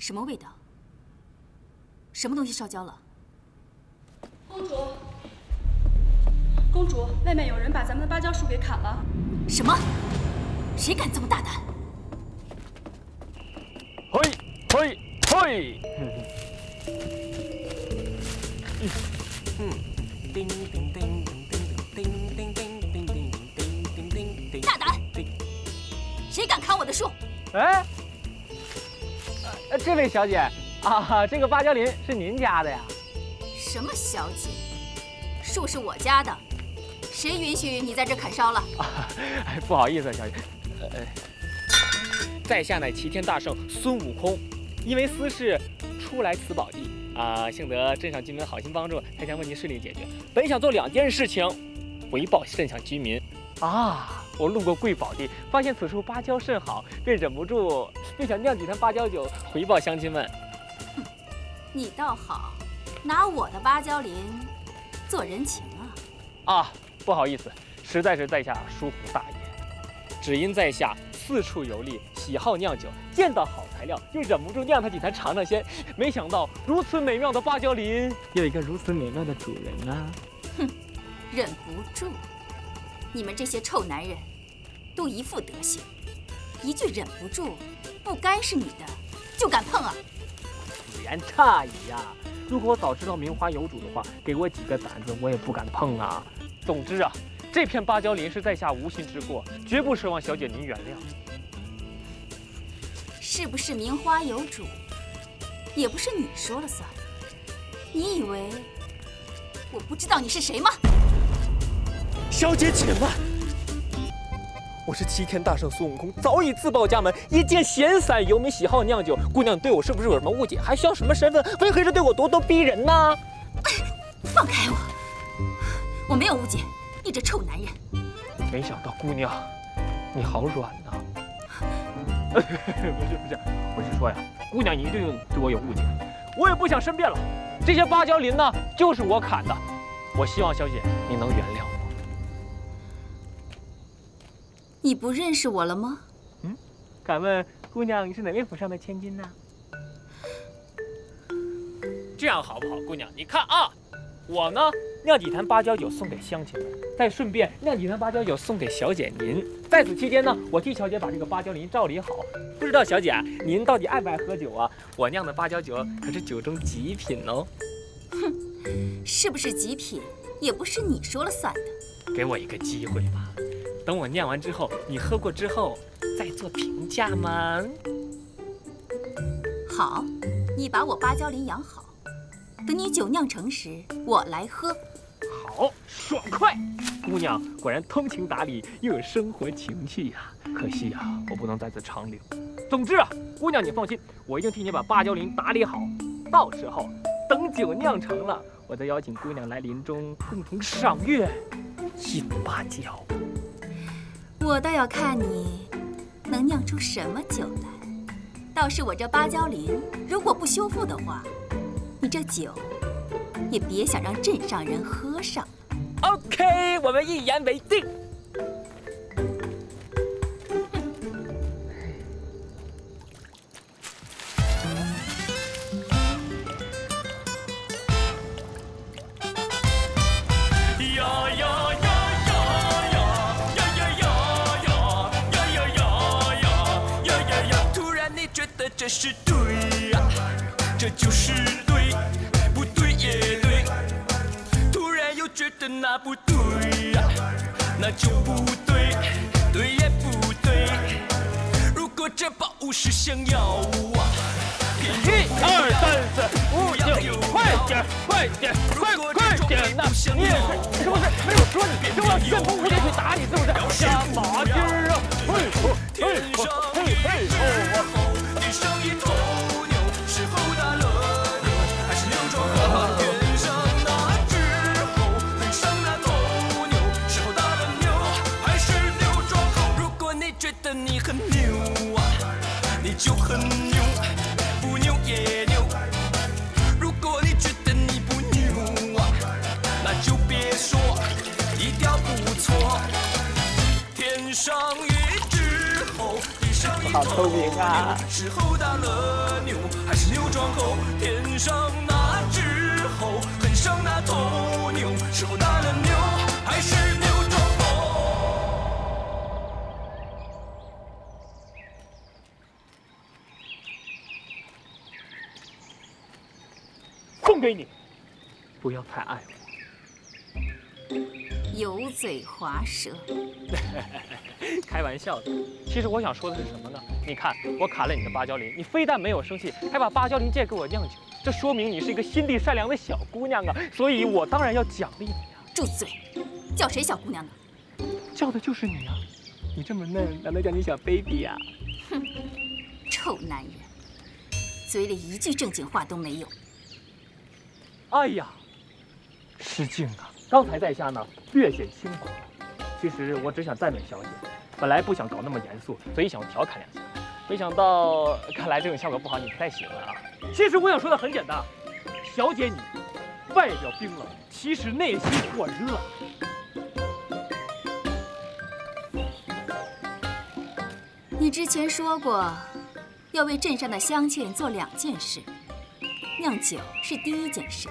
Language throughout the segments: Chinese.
什么味道？什么东西烧焦了？公主，公主，外面有人把咱们的芭蕉树给砍了。什么？谁敢这么大胆？嘿，嘿，嘿！嗯，叮叮叮叮叮叮叮叮叮叮叮叮！大胆！谁敢砍我的树？哎，呃，这位小姐啊，这个芭蕉林是您家的呀？什么小姐？树是我家的，谁允许你在这砍烧了？啊不好意思，小姐。呃，在下乃齐天大圣孙悟空，因为私事初来此宝地啊，幸得镇上居民好心帮助，才将问题顺利解决。本想做两件事情，回报镇上居民。啊，我路过贵宝地，发现此处芭蕉甚好，便忍不住便想酿几坛芭蕉酒回报乡亲们。哼，你倒好，拿我的芭蕉林做人情啊！啊，不好意思，实在是在下疏忽大意。只因在下四处游历，喜好酿酒，见到好材料就忍不住酿它几坛尝尝鲜。没想到如此美妙的芭蕉林，有一个如此美妙的主人啊！哼，忍不住。你们这些臭男人，都一副德行，一句忍不住，不该是你的就敢碰啊！此言差矣呀！如果我早知道名花有主的话，给我几个胆子，我也不敢碰啊。总之啊。这片芭蕉林是在下无心之过，绝不奢望小姐您原谅。是不是名花有主，也不是你说了算。你以为我不知道你是谁吗？小姐且慢，我是齐天大圣孙悟空，早已自报家门，一介闲散游民，喜好酿酒。姑娘，你对我是不是有什么误解？还需要什么身份？为何是对我咄咄逼人呢？放开我！我没有误解。你这臭男人！没想到姑娘，你好软呐！不 是不是，我是说呀，姑娘你一定对我有误解，我也不想申辩了。这些芭蕉林呢，就是我砍的。我希望小姐你能原谅你不认识我了吗？嗯，敢问姑娘你是哪位府上的千金呢？这样好不好，姑娘？你看啊。我呢，酿几坛芭蕉酒送给乡亲们，再顺便酿几坛芭蕉酒送给小姐您。在此期间呢，我替小姐把这个芭蕉林照理好。不知道小姐您到底爱不爱喝酒啊？我酿的芭蕉酒可是酒中极品哦。哼，是不是极品，也不是你说了算的。给我一个机会吧，等我酿完之后，你喝过之后再做评价嘛。好，你把我芭蕉林养好。等你酒酿成时，我来喝。好，爽快！姑娘果然通情达理，又有生活情趣呀。可惜呀，我不能在此长留。总之啊，姑娘你放心，我一定替你把芭蕉林打理好。到时候等酒酿成了，我再邀请姑娘来林中共同赏月饮芭蕉。我倒要看你能酿出什么酒来。倒是我这芭蕉林，如果不修复的话。你这酒也别想让镇上人喝上了。OK，我们一言为定。觉得这是对呀，这就是。的那不对呀，那就不对，对也不对。如果这宝物是想要啊，一二三四五六，快点，快点，快快点呐！你也是，是不是没有说你？是不是旋风蝴蝶腿打你？是不是？下马驹啊！嘿嘿嘿嘿嘿声音痛好聪明啊！是后打了牛，还是牛撞后？天上那只猴，恨上那头牛，是猴打了牛，还是牛撞猴？送给你，不要太爱我。油嘴滑舌，开玩笑的。其实我想说的是什么呢？你看，我砍了你的芭蕉林，你非但没有生气，还把芭蕉林借给我酿酒，这说明你是一个心地善良的小姑娘啊！所以我当然要奖励你啊！住嘴！叫谁小姑娘呢？叫的就是你啊！你这么嫩，难道叫你小 baby 呀、哼臭男人，嘴里一句正经话都没有。哎呀，失敬啊！刚才在下呢略显轻狂，其实我只想赞美小姐，本来不想搞那么严肃，所以想调侃两下，没想到看来这种效果不好，你不太喜欢啊。其实我想说的很简单，小姐你外表冰冷，其实内心火热。你之前说过，要为镇上的乡亲做两件事，酿酒是第一件事，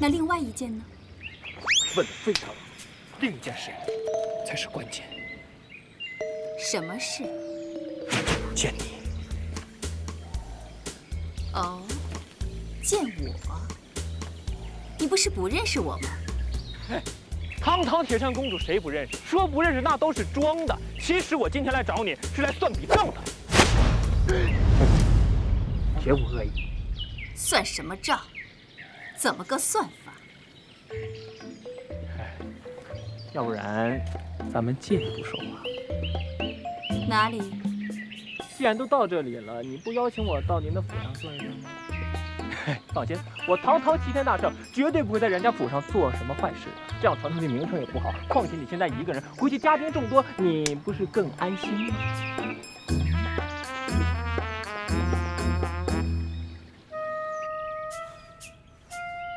那另外一件呢？问的非常好，另一件事才是关键。什么事？见你，哦，见我？你不是不认识我吗？堂堂铁扇公主谁不认识？说不认识那都是装的。其实我今天来找你是来算笔账的，绝无恶意。算什么账？怎么个算法？要不然，咱们借一步说话。哪里？既然都到这里了，你不邀请我到您的府上坐一坐吗？放心，我堂堂齐天大圣，绝对不会在人家府上做什么坏事，这样传出去名声也不好。况且你现在一个人，回去家丁众多，你不是更安心吗？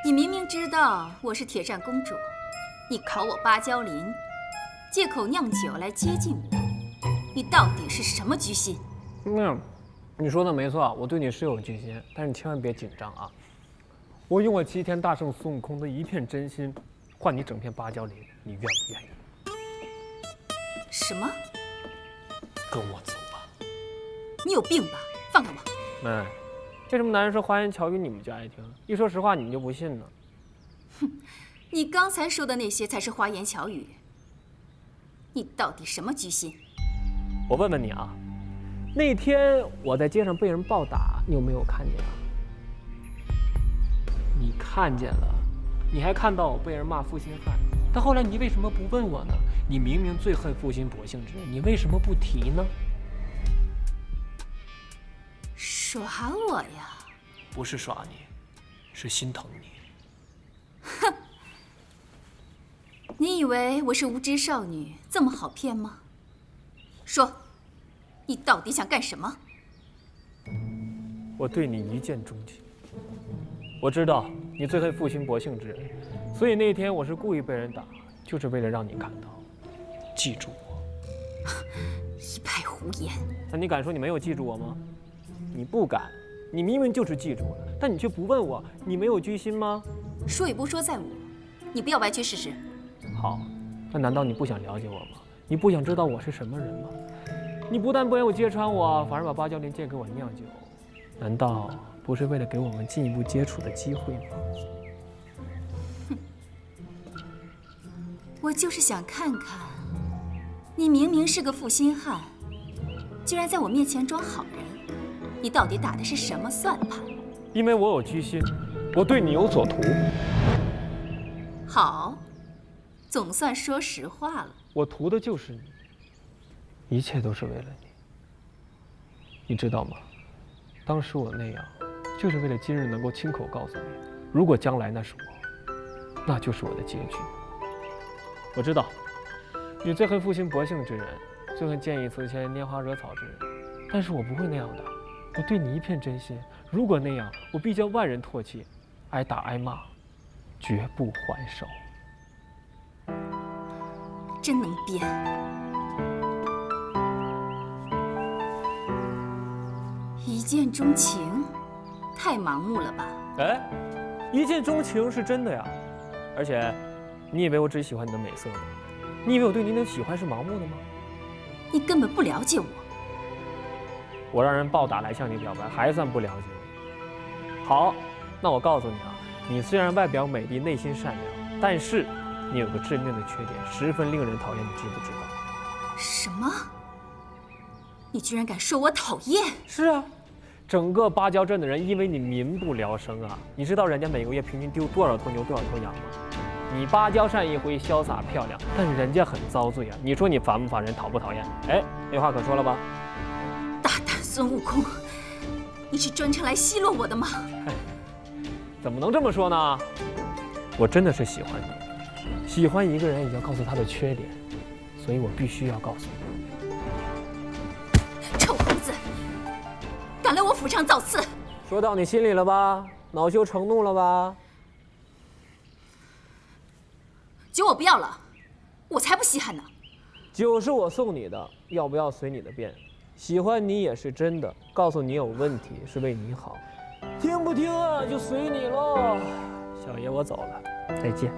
你明明知道我是铁扇公主，你考我芭蕉林，借口酿酒来接近我，你到底是什么居心？嗯，你说的没错，我对你是有居心，但是你千万别紧张啊！我用我齐天大圣孙悟空的一片真心，换你整片芭蕉林，你愿不愿意？什么？跟我走吧。你有病吧？放开我！妹，为什么男人说花言巧语你们就爱听，一说实话你们就不信呢？哼你刚才说的那些才是花言巧语。你到底什么居心？我问问你啊，那天我在街上被人暴打，你有没有看见啊？你看见了，你还看到我被人骂负心汉，但后来你为什么不问我呢？你明明最恨负心薄幸之人，你为什么不提呢？耍我呀？不是耍你，是心疼你。哼你以为我是无知少女，这么好骗吗？说，你到底想干什么？我对你一见钟情。我知道你最恨负心薄幸之人，所以那天我是故意被人打，就是为了让你看到，记住我。一派胡言！那你敢说你没有记住我吗？你不敢，你明明就是记住了，但你却不问我，你没有居心吗？说与不说在我，你不要歪曲事实。好，那难道你不想了解我吗？你不想知道我是什么人吗？你不但不愿我揭穿我，反而把芭蕉林借给我酿酒，难道不是为了给我们进一步接触的机会吗？哼 我就是想看看，你明明是个负心汉，居然在我面前装好人，你到底打的是什么算盘？因为我有居心，我对你有所图。好，总算说实话了。我图的就是你，一切都是为了你。你知道吗？当时我那样，就是为了今日能够亲口告诉你，如果将来那是我，那就是我的结局。我知道，你最恨负心薄幸之人，最恨见异思迁、拈花惹草之人，但是我不会那样的。我对你一片真心，如果那样，我必将万人唾弃，挨打挨骂，绝不还手。真能编。一见钟情，太盲目了吧？哎，一见钟情是真的呀，而且，你以为我只喜欢你的美色吗？你以为我对您的喜欢是盲目的吗？你根本不了解我。我让人暴打来向你表白，还算不了解我？好，那我告诉你啊，你虽然外表美丽，内心善良，但是你有个致命的缺点，十分令人讨厌，你知不知道？什么？你居然敢说我讨厌？是啊，整个芭蕉镇的人因为你民不聊生啊！你知道人家每个月平均丢多少头牛、多少头羊吗？你芭蕉扇一挥，潇洒漂亮，但是人家很遭罪啊！你说你烦不烦人，讨不讨厌？哎，没话可说了吧？大胆孙悟空，你是专程来奚落我的吗？怎么能这么说呢？我真的是喜欢你，喜欢一个人也要告诉他的缺点，所以我必须要告诉你。臭猴子，敢来我府上造次！说到你心里了吧？恼羞成怒了吧？酒我不要了，我才不稀罕呢。酒是我送你的，要不要随你的便。喜欢你也是真的，告诉你有问题是为你好，听不听啊就随你喽。小爷我走了，再见。